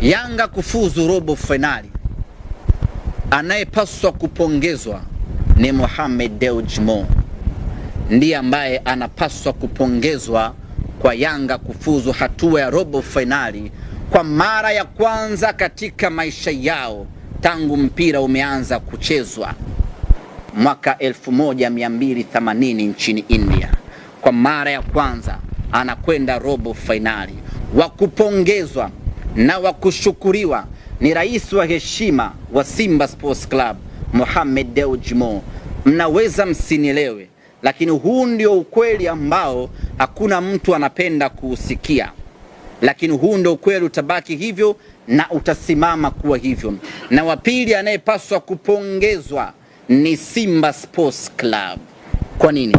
Yanga kufuzu robo fainali, anayepaswa kupongezwa ni Mohamed Dewji Mo, ndiye ambaye anapaswa kupongezwa kwa Yanga kufuzu hatua ya robo fainali kwa mara ya kwanza katika maisha yao tangu mpira umeanza kuchezwa mwaka 1280 nchini India. Kwa mara ya kwanza anakwenda robo fainali. Wa kupongezwa na wa kushukuriwa ni rais wa heshima wa Simba Sports Club Mohamed Dewji Mo. Mnaweza msinielewe, lakini huu ndio ukweli ambao hakuna mtu anapenda kuusikia, lakini huu ndio ukweli, utabaki hivyo na utasimama kuwa hivyo. Na wa pili anayepaswa kupongezwa ni Simba Sports Club. Kwa nini?